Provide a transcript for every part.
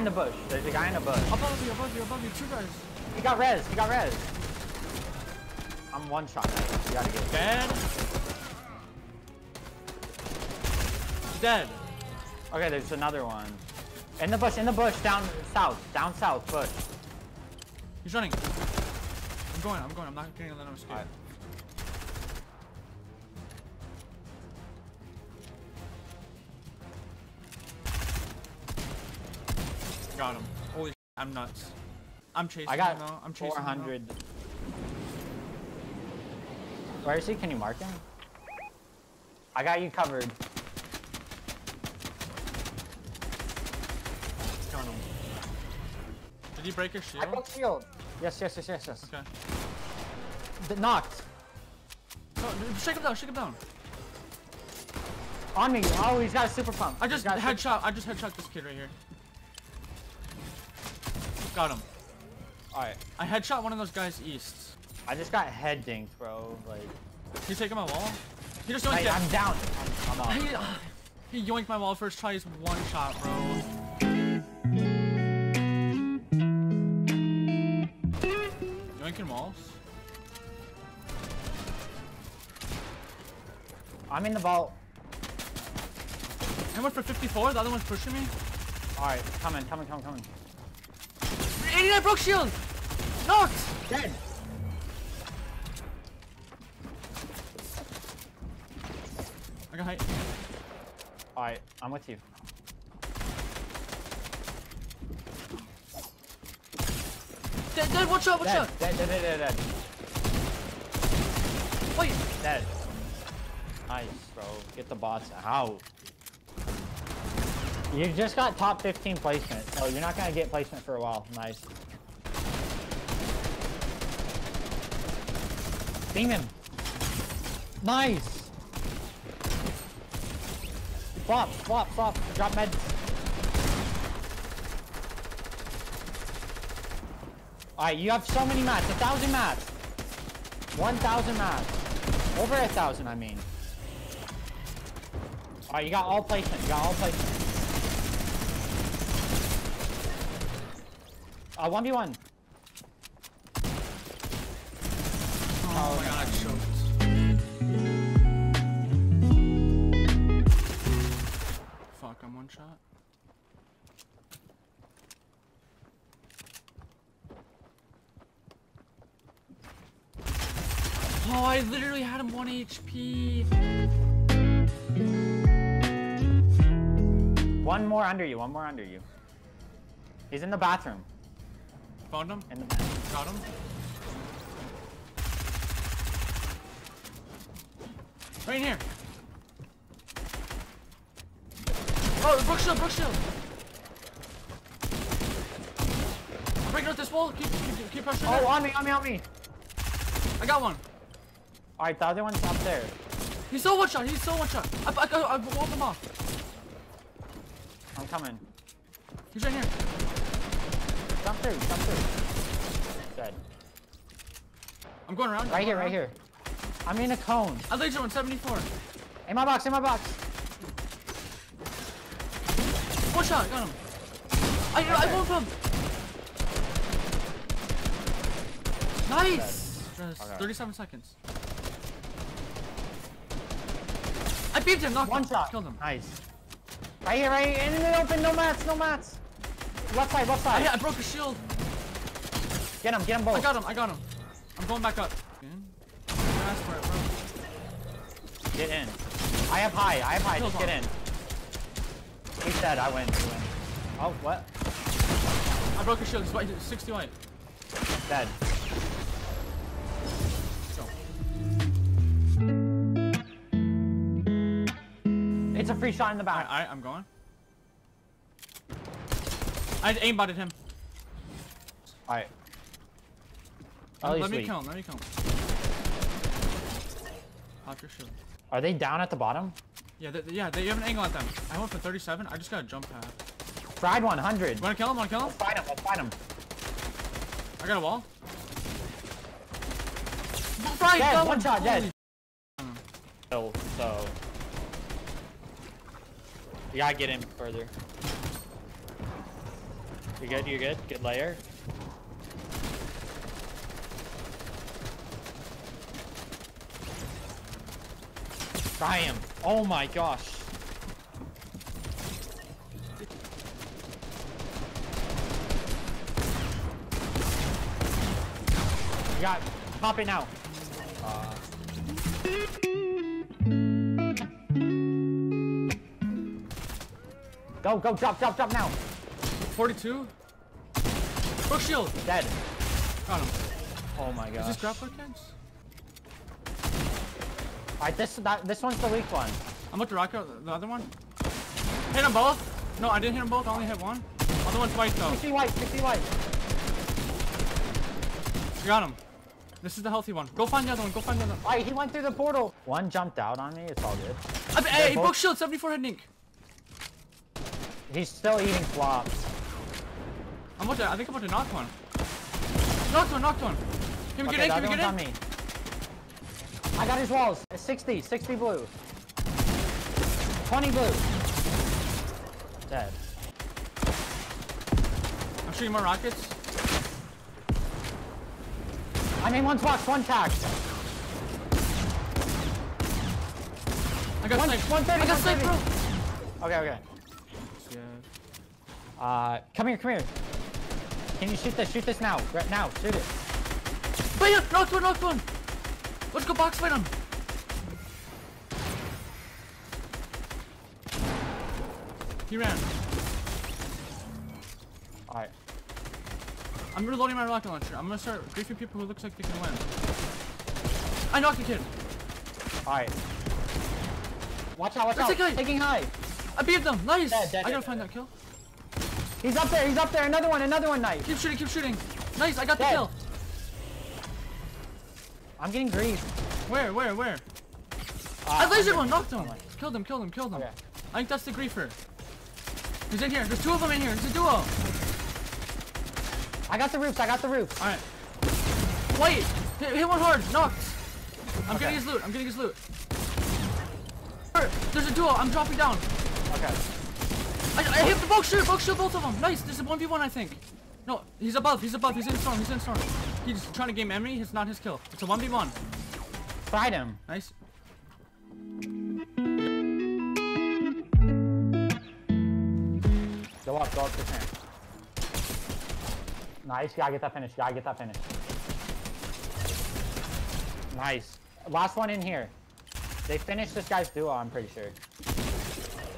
in the bush. There's a guy in the bush. Above you, above you, above you. Two guys. He got res. He got res. I'm one shot. You gotta get. Dead. He's dead. Okay, there's another one. In the bush. In the bush. Down south. Down south. Bush. He's running. I'm going, I'm going. I'm not getting him escape. Got him. Holy sh I'm nuts. I'm chasing I got him though. I'm chasing him, though. 400. Where is he? Can you mark him? I got you covered. Got him. Did he break his I shield? broke shield. Yes, yes, yes, yes, yes. Okay. D knocked. No, shake him down, shake him down. On me. Oh, he's got a super pump. I just He's got a super- headshot, I just headshot this kid right here. Got him. Alright. I headshot one of those guys east. I just got head dinked, bro. Like, He's taking my wall. He just yoinked. I'm down. I'm, I'm off. He, uh, he yoinked my wall first try. He's one shot, bro. Yoinking walls? I'm in the vault. I went for 54. The other one's pushing me. Alright, coming, coming, coming, coming. 89 broke shield. Knocked. Dead. I got height. Alright, I'm with you. Dead, dead. One shot. One Dead, shot. dead, dead, dead, dead, dead. Wait. Dead. Nice, bro. Get the bots out. You just got top 15 placement, so you're not gonna get placement for a while. Nice. Beam him. Nice. Flop, flop, flop. Drop meds. Alright, you have so many mats. A thousand mats. One thousand mats. Over a thousand, I mean. Alright, you got all placement. You got all placement. Uh, 1v1. Oh my god, I choked. Fuck, I'm one shot. Oh, I literally had him 1 HP. One more under you. One more under you. He's in the bathroom. Found him. In the bathroom. Got him. Right here. Oh, Brook Shield, Brook I'm breaking out this wall. Keep, keep, keep pressuring. Oh, there. on me, on me, on me. I got one. Alright, the other one's up there. He's so one shot. He's so one shot. I, I, I, I walled him off. I'm coming. He's right here. Through, jump through. I'm going around. Right I'm here, going right here. I'm in a cone. I laser one 74. In my box, in my box. One shot. Got him. I, I won't him. Nice. Okay. 37 seconds. I beat him. Knocked One him. shot. Killed him. Nice. Right here, right here. In the open, no mats, no mats. Left side, left I, side. I broke his shield. Get him, get him both. I got him. I got him. I'm going back up. Again? Ask for it, bro. Get in. I have high, I have high. Kill Just get in. bomb. He said I win. He win. Oh, what? I broke his shield. He's white. 60 white. Dead. It's a free shot in the back. Alright, alright, I'm going. I aimbotted him. Alright. At let me we- kill him. Let me kill him. Pop your shield. Are they down at the bottom? Yeah, they, yeah, they have an angle at them. I went for 37. I just got a jump pad. Fried 100. Wanna kill him? Wanna kill him? Let's fight him, let's fight him. I got a wall. Right, Dead, one shot, dead. So, so. You gotta get in further. You good? You good? Good layer. Try him. Oh my gosh. You got pop it now. Uh, go, go, drop, drop, drop now. 42. Brook shield. Dead. Got him. Oh my god. Is this grappler kegs? Alright, this that, this one's the weak one. I'm about to rock out the other one. Hit them both. No, I didn't hit them both. I only hit one. Other one's white though. 60 white, 60 white. Got him. This is the healthy one. Go find the other one. Go find the other one. Alright, he went through the portal. One jumped out on me. It's all good. I, hey, both- shield 74 head nink. He's still eating flops. I'm about to. I think I'm about to knock one. Knocked one. Knocked one. Can we Okay, get in? Can we get in? me. I got his walls. 60, 60 blue. 20 blue. Dead. I'm shooting more rockets. I mean, one's box, one tax. I got One- sniped. 130, I got sniped, bro. Okay, okay. Yeah. Uh, come here, come here. Can you shoot this? Shoot this now. Right now, shoot it. Bam! Knocked one. Knocked one. Let's go box fight him. He ran. Alright. I'm reloading my rocket launcher. I'm gonna start griefing people who looks like they can win. I knocked a kid. Alright. Watch out, watch That's out. Taking high. I beat them. Nice. Dead, dead, I gotta dead, find that kill. He's up there, he's up there. Another one, another one, knife. Keep shooting. Keep shooting. Nice. I got the kill. I'm getting griefed. Where? Where? Where? Uh, I lasered one. Knocked him. Killed him. Killed him. Killed him. Okay. I think that's the griefer. He's in here. There's two of them in here. It's a duo. I got the roofs, I got the roofs. All right. Wait. Hit, hit one hard. Knocked. I'm Okay. getting his loot. I'm getting his loot. There's a duo. I'm dropping down. Okay. I, I hit the box shield, box shield, both of them. Nice. This is 1v1, I think. No, he's above. He's above. He's in storm. He's in storm. He's trying to game enemy. It's not his kill. It's a 1v1. Fight him. Nice. Go up, go up to ten. Nice, gotta get that finish, gotta get that finish. Nice. Last one in here. They finished this guy's duo, I'm pretty sure.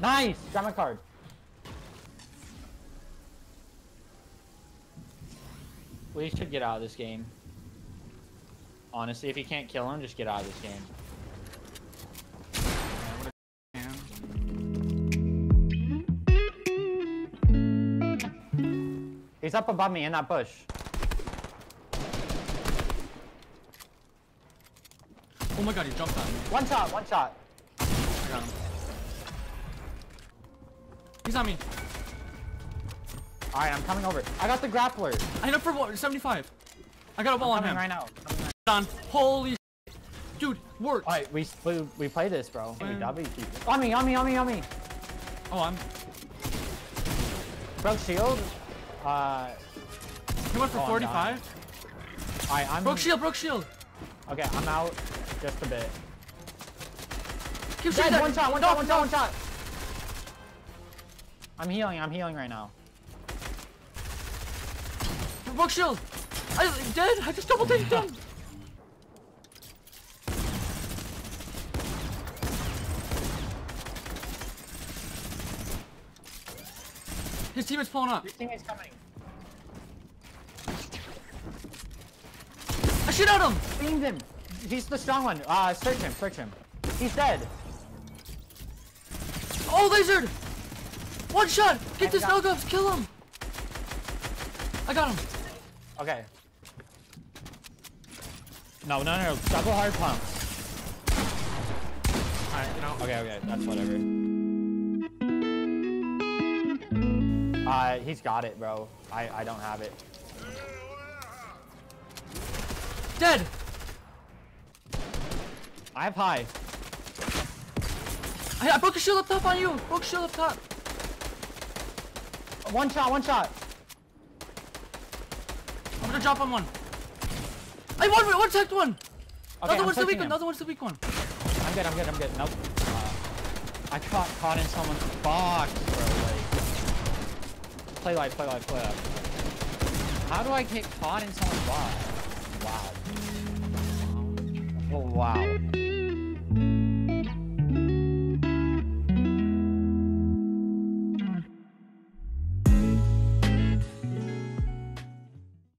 Nice! Got my card. We should get out of this game. Honestly, if you can't kill him, just get out of this game. He's up above me in that bush. Oh my god, he jumped on me. One shot, one shot. I got him. He's on me. Alright, I'm coming over. I got the grappler. I him for what, 75. I got a ball I'm on him. right now. Right- Done. Holy. Dude, worked. Alright, we, we we play this, bro. We Man. W. On me, on me, on me, on me. Oh, I'm. Broke shield. Uh, He went for Oh, I'm 45. alright, I'm. Broke shield, broke shield. Okay, I'm out. Just a bit. Keep shooting Dead, one shot, one shot, one shot, one shot. I'm healing, I'm healing right now. Shield. I dead. I just double tanked him. His team is pulling up. Your teammate's coming. I shit at him. Beamed him. He's the strong one. Uh, search him, search him. He's dead. Oh, lasered. One shot. Get I this got- no. Kill him. I got him. Okay. No, no, no. Double hard pump. Alright, you know. Okay, okay. That's whatever. Uh, he's got it, bro. I, I don't have it. Dead. I have high. I, I broke a shield up top on you. Broke a shield up top. One shot, one shot. To drop on one. I one one attacked one. Okay, the other I'm one's the weak one. him. The other one's the weak one. I'm good, I'm good, I'm good. Nope. Uh, I caught caught in someone's box, bro. Like, play life, play life, play life. How do I get caught in someone's box? Wow. Oh wow.